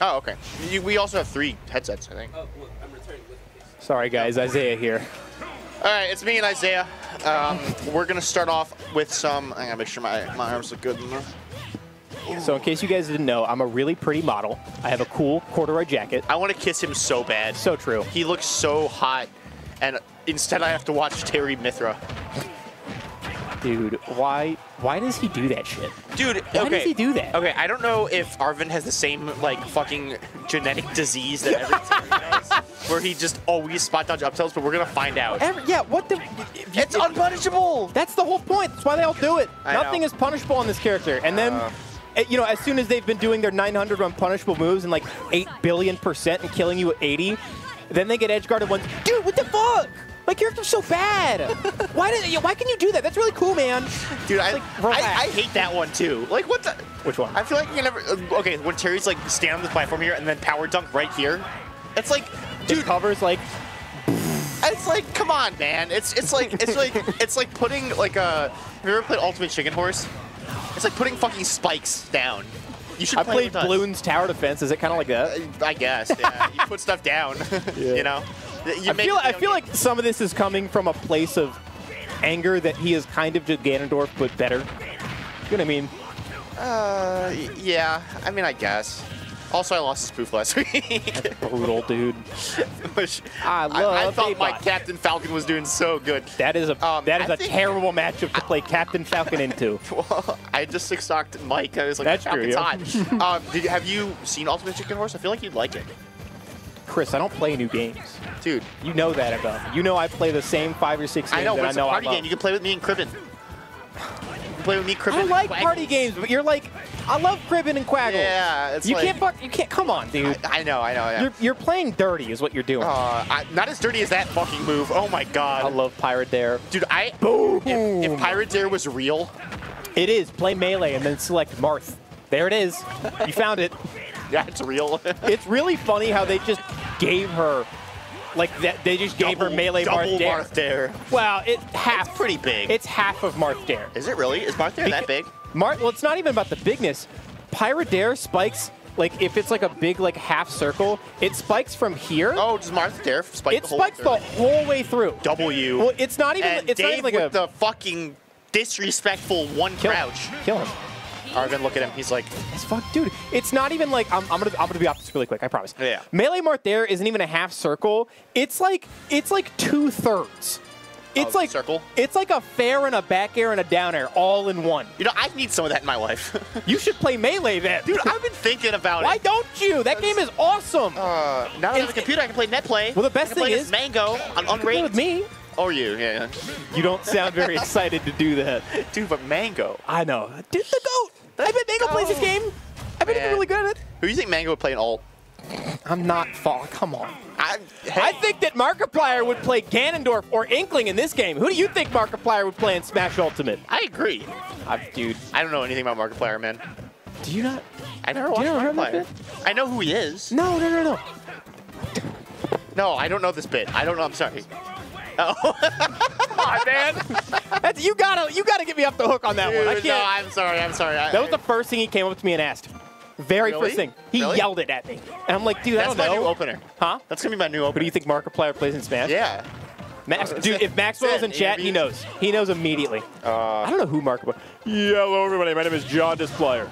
Oh, okay. You, we also have three headsets, I think. Oh, well, I'm returning with the case. Sorry, guys. Isaiah here. All right, it's me and Isaiah. Um, we're gonna start off with some. I gotta make sure my, my arms look good. So in case you guys didn't know, I'm a really pretty model. I have a cool corduroy jacket. I want to kiss him so bad. So true. He looks so hot, and instead I have to watch Terry Mythra. Dude, why why does he do that shit? Dude, Why okay. does he do that? Okay, I don't know if Arvand has the same like fucking genetic disease that every does, where he just always spot dodge up tilts, but we're gonna find out. Every, yeah, what the... It's unpunishable. That's the whole point. That's why they all do it. I Nothing know. is punishable on this character. And then, Uh. eh, you know, as soon as they've been doing their 900 run punishable moves and like 8 billion percent and killing you at 80, then they get edge guarded once. Dude, what the fuck? My character's so bad. why did? yeah, Why can you do that? That's really cool, man. Dude, I, Like, I. I hate that one too. Like, what the? Which one? I feel like you can never. uh, Okay, when Terry's like stand on this platform here and then power dunk right here, it's like, Dude, dude, covers like it's like, come on, man. It's it's like it's like it's like putting like a. Have you ever played Ultimate Chicken Horse? It's like putting fucking spikes down. You should. I play played with us. Bloons Tower Defense. Is it kind of like that? Uh, I guess. Yeah. you put stuff down. Yeah. You know. You I feel I feel like some of this is coming from a place of anger that he is kind of just Ganondorf but better. You know what I mean? Uh, yeah. I mean, I guess. Also, I lost his poof last week. Brutal, dude. Which I I, I thought my Captain Falcon was doing so good. That is a Um, that is I a terrible matchup to play Captain Falcon into. Well, I just six stocked Mike. I was like, That's true, Falcon's hot. um, did, have you seen Ultimate Chicken Horse? I feel like you'd like it. Chris, I don't play new games. Dude, You know that about me. You know I play the same five or six games I know, that I it's know a I party love. game. You can play with me and Cribbin. Play with me, Cribbin. I like Quaggles. party games, but you're like, I love Cribbin and Quaggle. Yeah, it's you like- can't fuck. You can't. Come on, dude. I know, I know, yeah. You're you're playing dirty, is what you're doing. uh, I, not as dirty as that fucking move. Oh my god. I love Pyra dair. Dude, I. Boom. If, if Pyra dair was real, It is play melee and then select Marth. There it is. You found it. yeah, it's real. It's really funny how they just gave her, like that. They just gave her Double- melee double Marth dair. Marth dair. Well, it half. It's pretty big. It's half of Marth dair. Is it really? Is Marth dair that big? Mar- well, it's not even about the bigness. Pyra dair spikes like if it's like a big like half circle, it spikes from here. Oh, does Marth dair spike it the whole It spikes the whole way through. W. Well, it's not even. and it's Dave not even like with a the fucking disrespectful one kill crouch. him. Kill him. Arvand, look at him. He's like, It's fuck, dude. It's not even like I'm, I'm gonna I'm gonna be off this really quick. I promise. Yeah. Melee Marth dair isn't even a half circle. It's like it's like two thirds. It's Of like circle? It's like a fair and a back air and a down air all in one. you know, I need some of that in my life. You should play melee then, Dude, I've been thinking about Why it. Why don't you? That game is awesome. Uh, now that I have a computer, I can play NetPlay. Well, the best thing is- Mango on unrated. with me. Or you, yeah. You don't sound very excited to do that. Dude, but Mango. I know. Dude, the goat. I bet Mango plays this oh. game. I bet he's Man. really good at it. Who do you think Mango would play in alt? I'm not fall. Come on. I, hey, I think that Markiplier would play Ganondorf or Inkling in this game. Who do you think Markiplier would play in Smash Ultimate? I agree. I, dude, I don't know anything about Markiplier, man. do you not? I never watched you never heard Markiplier. I know who he is. No, no, no, no. No, I don't know this bit. I don't know. I'm sorry. Oh, Come on, man. That's, you gotta, you gotta get me off the hook on that one. I can't. No, I'm sorry. I'm sorry. I, that was the first thing he came up to me and asked. Very Really? first thing. He Really? yelled it at me, and I'm like, dude, That's I my don't new know. opener. Huh? That's gonna be my new Who opener. do you think Markiplier plays in Smash? Yeah. Max, Uh, dude, if Maxwell's in Zen, chat, he knows. He knows immediately. Uh, I don't know who Markiplier. Yeah, hello everybody. My name is John Displayer.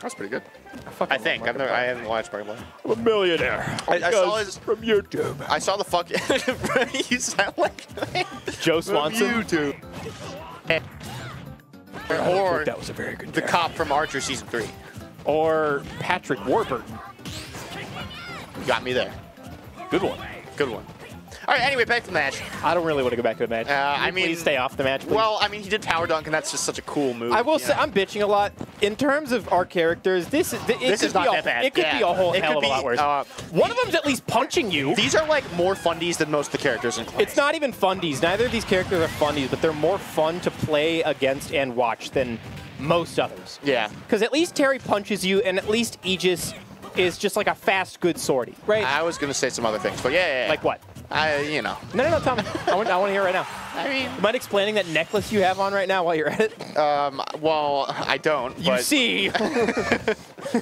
that's pretty good. Fucking I think. I've never, I haven't watched Markiplier. I'm a millionaire. I- I saw Because his- from YouTube. I saw the fuck. you sound like Joe Swanson. YouTube. Or that was a very good. the cop from Archer season three. Or Patrick Warburton. You got me there. Good one. Good one. All right. Anyway, back to the match. I don't really want to go back to the match. Uh, I mean- please stay off the match. Please? Well, I mean, he did power dunk, and that's just such a cool move. I will say know? I'm bitching a lot in terms of our characters. This is it This is not be a, that bad. It could Yeah. be a whole It hell could of a lot worse. uh, One of them's at least punching you. These are like more fundies than most of the characters in class. It's not even fundies. Neither of these characters are fundies, but they're more fun to play against and watch than most others. Yeah. Because at least Terry punches you, and at least Aegis is just like a fast, good swordie, right? I was gonna say some other things, but yeah, yeah, yeah. like what? I, you know. No, no, no, Tom. I want, I want to hear it right now. I mean, You mind explaining that necklace you have on right now while you're at it? um, well, I don't. You but, see.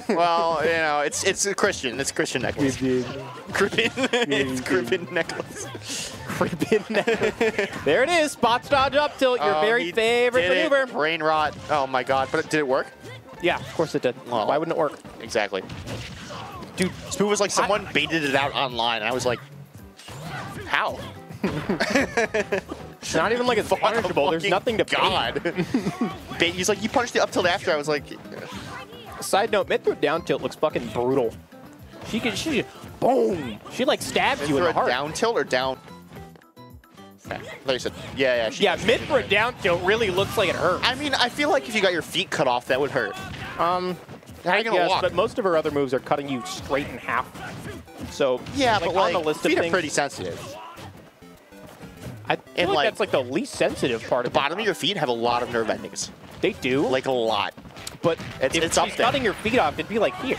Well, you know, it's it's a Christian. It's a Christian necklace. Cribbin. it's Cribbin necklace. Cribbin necklace. there it is. Spot dodge up tilt. Your Oh, very favorite did it. Brain rot. Oh my god. But did it work? Yeah, of course it did. Well- Why wouldn't it work? Exactly. Dude, This move was like someone baited it out online, and I was like, how? it's not even like it's punishable. There's nothing to. God. Bait- He's like, you punished it up till after. I was like, Side note, Mythra down tilt looks fucking brutal. She could, she, boom. She like stabs you in the heart. down tilt or down? Okay. I you said, yeah, yeah. She, Yeah, Mythra down tilt really looks like it hurts. I mean, I feel like if you got your feet cut off, that would hurt. Um, How are you gonna yes, walk? but most of her other moves are cutting you straight in half. So yeah, like, but like, on the list feet of are pretty sensitive. I feel and, like, like, that's like the least sensitive part The of bottom of your feet have a lot of nerve endings, They do, like a lot. but it's- if it's there. cutting your feet off, it'd be like here.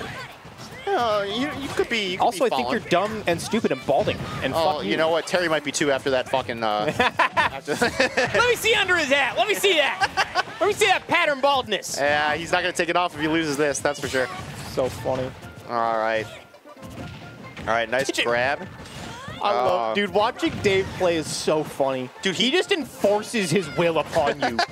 Oh, you, you could be. You could Also, be I think you're dumb and stupid and balding. And Oh, fuck you know what? Terry might be too after that fucking. Uh, after Let me see under his hat. Let me see that. Let me see that pattern baldness. yeah, he's not gonna take it off if he loses this. That's for sure. So funny. All right. All right, nice Did you- grab. I Uh, love, dude. Watching Dave play is so funny. Dude, he, just enforces his will upon you.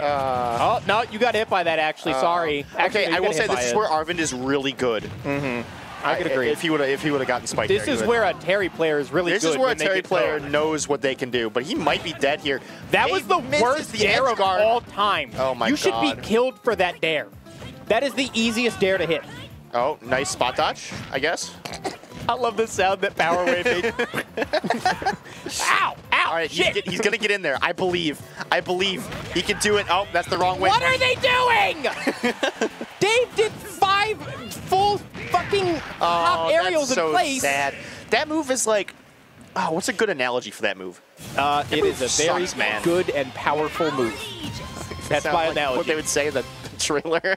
oh no, you got hit by that. Actually, sorry. Actually, okay, I will say this is it. where Arvand is really good. Mm -hmm. I could agree. If he would have, if he would have gotten spiked. This there, he is where a Terry player is really This good. This is where a Terry player thrown. knows what they can do, but he might be dead here. That was the worst the dair of guard. all time. Oh my god. You should be killed for that dair. That is the easiest dair to hit. Oh, nice spot dodge, I guess. I love the sound that Power Wave made. ow! Ow! All right, he's, shit! get- he's gonna get in there. I believe. I believe he can do it. Oh, that's the wrong way. What are they doing? Dave did five full fucking hop Oh, aerials that's so in place. sad. That move is like. Oh, what's a good analogy for that move? Uh, it move is a very sucks, man. good and powerful move. That's Sounds my like analogy. What they would say in the trailer.